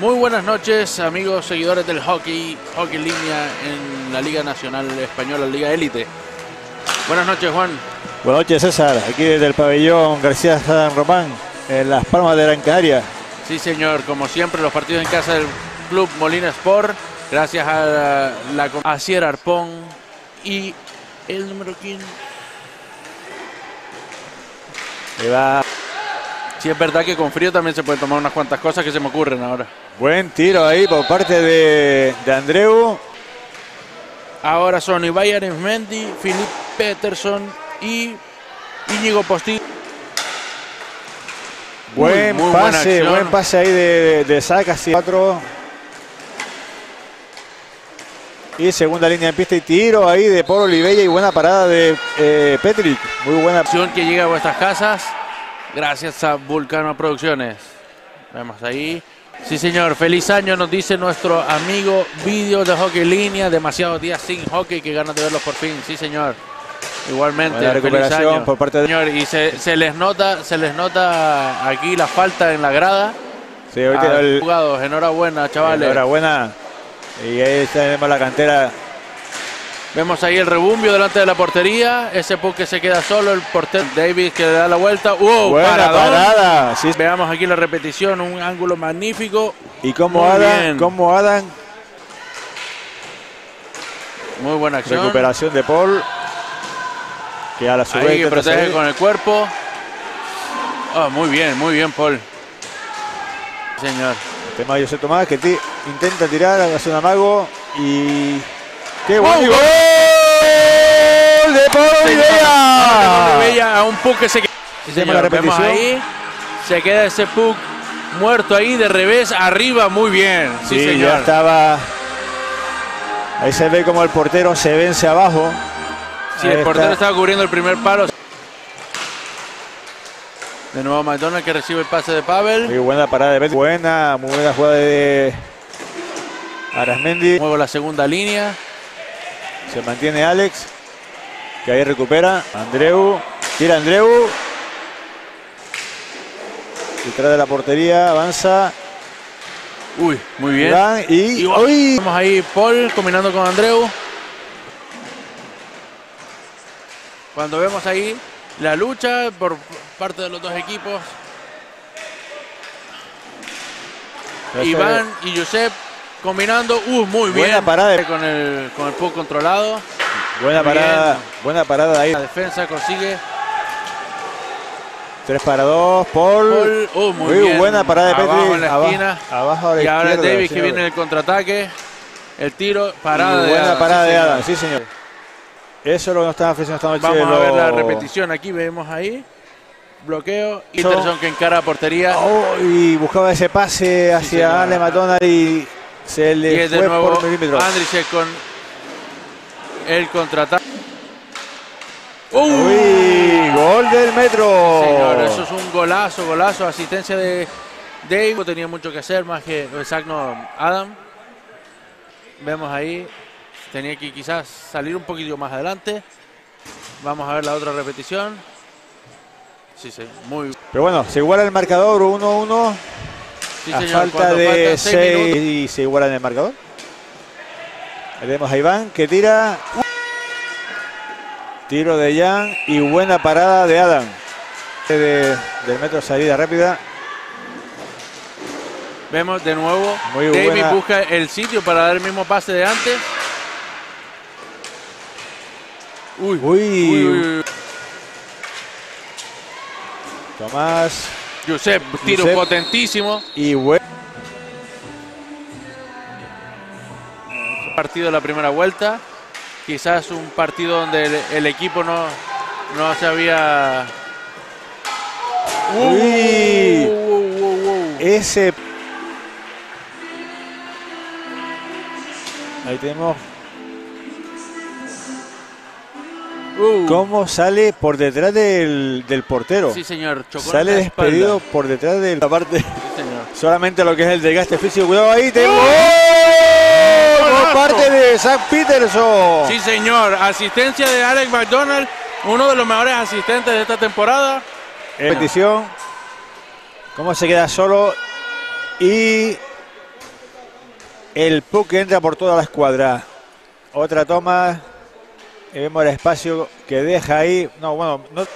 Muy buenas noches, amigos seguidores del hockey, hockey línea en la Liga Nacional Española, Liga Élite. Buenas noches, Juan. Buenas noches, César. Aquí desde el pabellón García San Román, en Las Palmas de Gran Canaria. Sí, señor. Como siempre, los partidos en casa del Club Molina Sport. Gracias a la, a Arpón y el número 15. Ahí va. Sí, es verdad que con frío también se pueden tomar unas cuantas cosas que se me ocurren ahora. Buen tiro ahí por parte de, de Andreu. Ahora son Ibai Mendy, Philip Peterson y Íñigo Postil. Buen muy pase, buen pase ahí de, de Saca, así cuatro. Y segunda línea en pista y tiro ahí de Paul Olivella y buena parada de eh. Muy buena. Acción que llega a vuestras casas gracias a Vulcano Producciones. Vemos ahí. Sí, señor. Feliz año, nos dice nuestro amigo Vídeo de Hockey Línea. Demasiados días sin hockey, que ganas de verlos por fin. Sí, señor. Igualmente, Buena feliz recuperación año. por parte de- Señor, y se, se les nota, se les nota aquí la falta en la grada. Sí, A los el- jugados, enhorabuena, chavales. Enhorabuena. Y ahí tenemos la cantera. Vemos ahí el rebumbio delante de la portería. Ese puck que se queda solo, el portero Davis que le da la vuelta. ¡Wow! buena paradón! parada. Sí. Veamos aquí la repetición, un ángulo magnífico. Y como Adam, como Adam, Muy buena acción. recuperación de Paul. Que a la su vez Ahí que protege salir. con el cuerpo. Ah, muy bien, muy bien, Paul. Señor. Tema de José Tomás que ti- intenta tirar, hace un amago y. ¡Qué ¡Gol, buen gol! gol de Paul Olivella! Olivella a un puck que se queda. Sí, señor, la repetición. ahí. Se queda ese puck muerto ahí de revés, arriba, muy bien. Sí, Sí, señor. ya estaba. Ahí se ve como el portero se vence abajo. Sí, Ahí el portero está. estaba cubriendo el primer palo. De nuevo McDonald que recibe el pase de Pavel. Muy buena parada de Betty. Buena, muy buena jugada de Arasmendi. Muevo la segunda línea. Se mantiene Alex. Que ahí recupera. Andreu. Tira Andreu. Detrás de la portería. Avanza. Uy, muy bien. Iván, y. Y ¡Uy! Vamos ahí Paul combinando con Andreu. Cuando vemos ahí la lucha por parte de los dos equipos. Iván y Josep combinando. Uh, muy Buena bien. parada de- Con el, con el puck controlado. Buena Muy parada. bien. Buena parada ahí. La defensa consigue. 3 para 2. Paul. Paul, uh, muy bien. buena parada de Petri. Abajo en la esquina. Abajo a la Y ahora Davis que viene en el contraataque. El tiro, parada de buena Adam, parada sí, de. Adam, sí señor. Eso es lo que nos estaba ofreciendo esta noche. Vamos a ver la repetición aquí, vemos ahí. Bloqueo. Peterson que encara a portería. Oh, y buscaba ese pase hacia señor. Ale McDonald y se y le es de fue nuevo por milímetros. Con el contraataque. ¡Uh! Uy, gol del metro. Señor, eso es un golazo, golazo. Asistencia de Dave. No tenía mucho que hacer, más que exacto Adam. Vemos ahí. Tenía que quizás salir un poquito más adelante. Vamos a ver la otra repetición. Sí, sí, muy Pero bueno, se iguala el marcador 1-1 sí, a señor. falta de faltan seis 6 minutos. y se iguala en el marcador. Ahí Tenemos a Iván que tira. Tiro de Jan y buena parada de Adam. De- del metro salida rápida. Vemos de nuevo. Muy David buena. busca el sitio para dar el mismo pase de antes. Uy, Uy, uy, uy, uy. Tomás Josep, tiro Josep. potentísimo. y buen- Partido de la primera vuelta. Quizás un partido donde el, el equipo no, no se había. Uy. Uh, uh, uh, uh. ese. Ahí tenemos Uh. cómo sale por detrás del, del portero. Sí, señor. Chocó Sale espalda. despedido por detrás de la parte. Sí, señor. Solamente lo que es el desgaste físico. Cuidado ahí. Tengo ¡Oh! por parte de Zach Peterson. Sí, señor. Asistencia de Alex McDonald, uno de los mejores asistentes de esta temporada. En petición. Cómo se queda solo. Y el puck entra por toda la escuadra. Otra toma. Y vemos el espacio que deja ahí. No, bueno, no.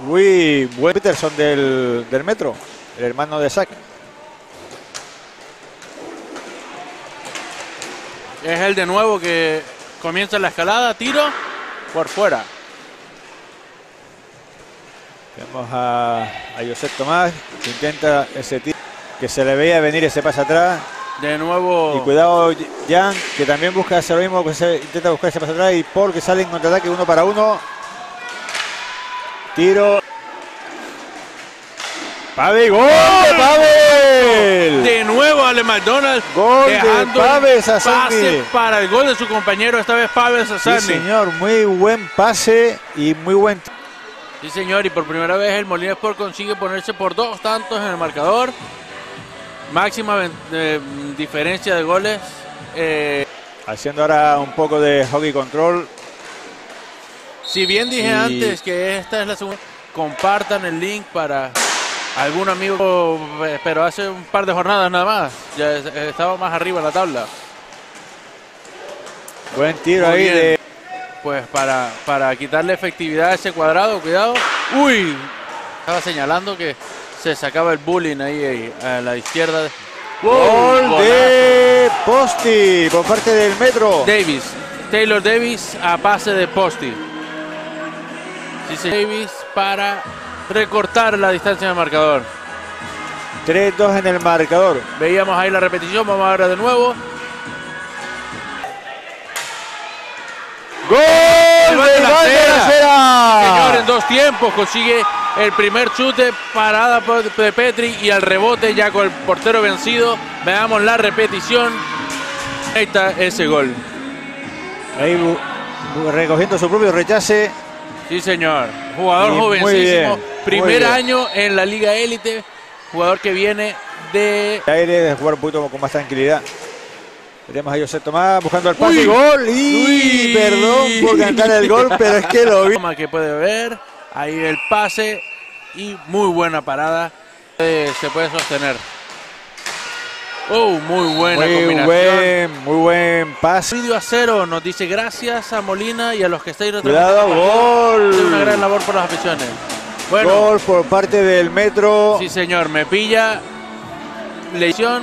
Buen Peterson del, del metro, el hermano de Zack. Es el de nuevo que comienza la escalada, tiro por fuera. Vemos a, a Josep Tomás que intenta ese tiro que se le veía venir ese pase atrás. De nuevo. Y cuidado, Jan, que también busca hacer lo mismo, que se, intenta buscar ese pase atrás. Y Paul que sale en contraataque uno para uno. Tiro. Pavel, gol de Pavel. De nuevo Ale McDonald. Gol de dejando Pavel el pase para el gol de su compañero, esta vez Pavel Sí, Sassani. señor, muy buen pase y muy buen. Sí, señor, y por primera vez el Molina Sport consigue ponerse por dos tantos en el marcador. Máxima eh, diferencia de goles. Eh, Haciendo ahora un poco de hockey control. si bien dije Y- antes que esta es la segunda, compartan el link para algún amigo, eh, pero hace un par de jornadas nada más. Ya es- estaba más arriba en la tabla. Buen tiro Muy ahí bien. de. Pues para, para quitarle efectividad a ese cuadrado, cuidado. Uy, estaba señalando que se sacaba el bullying ahí, ahí, a la izquierda. Gol Golazo. de Posti por parte del Metro. Davis, Taylor Davis a pase de Posti. Sí, Davis para recortar la distancia del marcador. 3-2 en el marcador. Veíamos ahí la repetición, vamos a ver de nuevo. ¡Gol Iván de de la. Cera! Señor, en dos tiempos consigue el primer chute, parada de Petri y al rebote ya con el portero vencido. Veamos la repetición. Ahí está ese gol. Ahí recogiendo su propio rechace. Sí, señor. Jugador Y muy jovencísimo. bien, primer año en la Liga Élite. Jugador que viene de. Aire de jugar un poquito con más tranquilidad. Tenemos a José Tomás buscando el pase. Uy. ¡Gol! Y Uy. perdón por cantar el gol, pero es que lo vi. Que puede ver. Ahí el pase y muy buena parada. Eh, se puede sostener. Oh, muy buena Muy combinación. buen, muy buen pase. Video a cero nos dice gracias a Molina y a los que estáis Cuidado, gol. Hace una gran labor por las aficiones. Bueno, Gol por parte del Metro. sí señor, me pilla lesión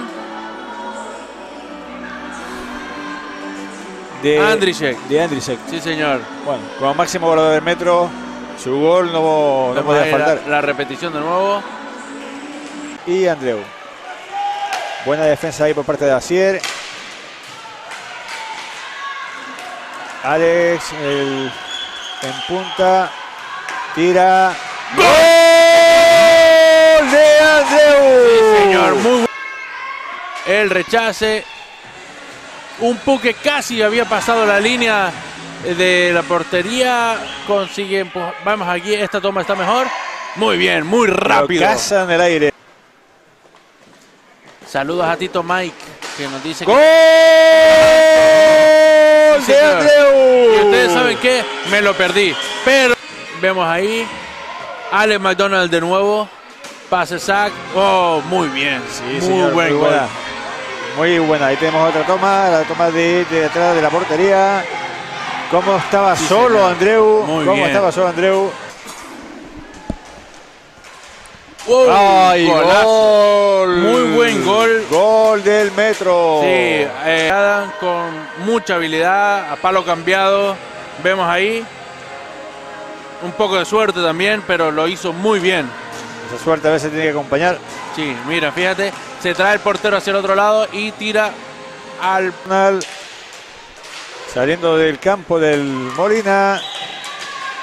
de Andricek. De Andricek. Sí señor. Bueno, como máximo goleador del Metro, su gol no, no podía la, faltar. la repetición de nuevo. Y Andreu. Buena defensa ahí por parte de Asier. Alex el, en punta. Tira. ¡Gol de Andreu! Sí, señor, muy El rechace. Un puck que casi había pasado la línea de la portería. Consigue empujar. Vamos aquí, esta toma está mejor. Muy bien, muy rápido. Lo caza en el aire. Saludos a Tito Mike, que nos dice que. ¡Gol Sí, de. Andreu! Y ustedes saben que me lo perdí. Pero vemos ahí. Alex McDonald de nuevo. Pase sac. Oh, muy bien. Sí, muy señor, buen muy gol. buena. Muy buena. Ahí tenemos otra toma, la toma de, de atrás de la portería. ¿Cómo estaba Sí, solo señor. Andreu? Muy ¿Cómo bien. estaba solo Andreu? ¡Ay, golazo. gol! Muy buen gol. Gol del Metro. Sí, eh, Adam con mucha habilidad, a palo cambiado. Vemos ahí. Un poco de suerte también, pero lo hizo muy bien. Esa suerte a veces tiene que acompañar. Sí, mira, fíjate, se trae el portero hacia el otro lado y tira al Al- Saliendo del campo del Molina.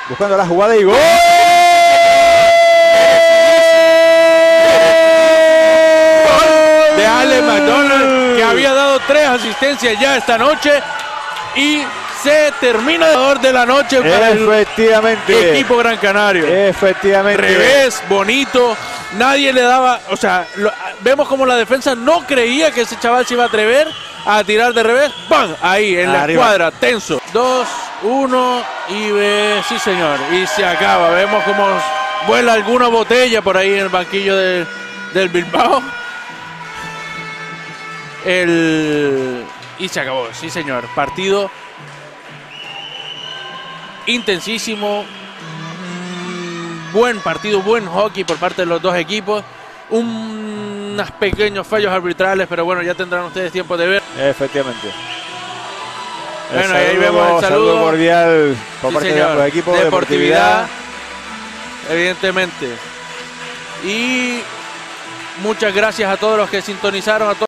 Buscando la jugada y gol. de Alex McDonald, que había dado tres asistencias ya esta noche y se termina el ganador de la noche para el Efectivamente. equipo Gran Canario. Efectivamente. Revés, bonito, nadie le daba, o sea, lo- vemos como la defensa no creía que ese chaval se iba a atrever a tirar de revés, ¡pam! Ahí en la escuadra, tenso. Dos, uno y ve, sí señor, y se acaba. Vemos como vuela alguna botella por ahí en el banquillo del, del Bilbao. El... Y se acabó, sí señor. Partido intensísimo. Buen partido, buen hockey por parte de los dos equipos. Un- unos pequeños fallos arbitrales, pero bueno, ya tendrán ustedes tiempo de ver. Efectivamente. El Bueno, ahí vemos el saludo. cordial por Sí, parte señor. de ambos equipos. Deportividad, evidentemente. Y muchas gracias a todos los que sintonizaron, a todos